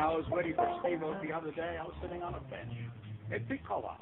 I was waiting for Steve the other day. I was sitting on a bench in Piccolo.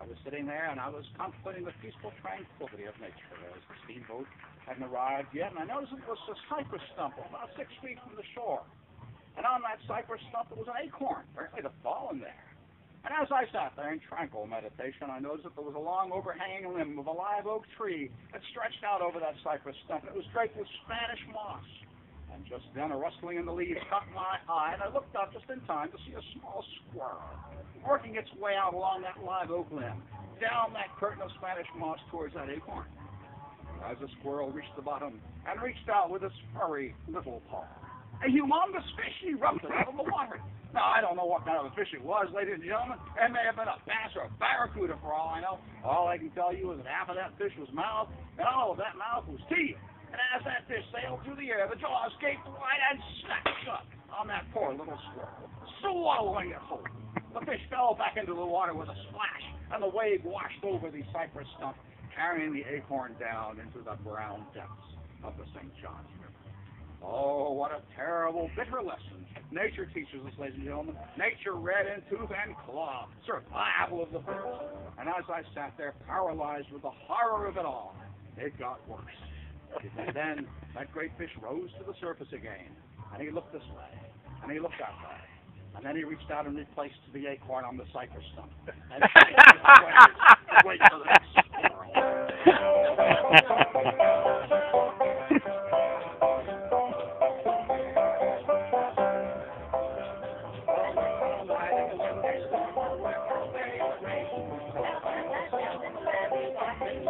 I was sitting there and I was contemplating the peaceful tranquility of nature as the steamboat hadn't arrived yet, and I noticed it was a cypress stump about six feet from the shore. And on that cypress stump there was an acorn, apparently it had fallen there. And as I sat there in tranquil meditation, I noticed that there was a long overhanging limb of a live oak tree that stretched out over that cypress stump. It was draped with Spanish moss. And just then a rustling in the leaves caught my eye, and I looked up just in time to see a small squirrel working its way out along that live oak limb, down that curtain of Spanish moss towards that acorn. As the squirrel reached the bottom and reached out with its furry little paw, a humongous fish erupted out of the water. Now, I don't know what kind of a fish it was, ladies and gentlemen. It may have been a bass or a barracuda for all I know. All I can tell you is that half of that fish was mouth, and all of that mouth was teeth. And as that fish sailed through the air, the jaws gaped wide and snapped shut on that poor little squirrel, swallowing it whole. The fish fell back into the water with a splash, and the wave washed over the cypress stump, carrying the acorn down into the brown depths of the St. Johns River. Oh, what a terrible, bitter lesson nature teaches us, ladies and gentlemen. Nature red in tooth and claw, survival of the fittest. And as I sat there, paralyzed with the horror of it all, it got worse. And then that great fish rose to the surface again, and he looked this way, and he looked that way, and then he reached out and replaced the acorn on the cypress stump. And wait for the next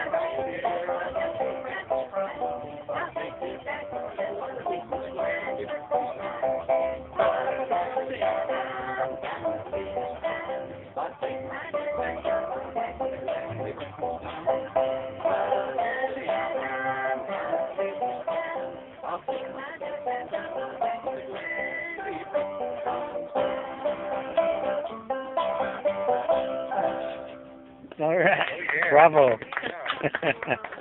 All right. Oh, Bravo.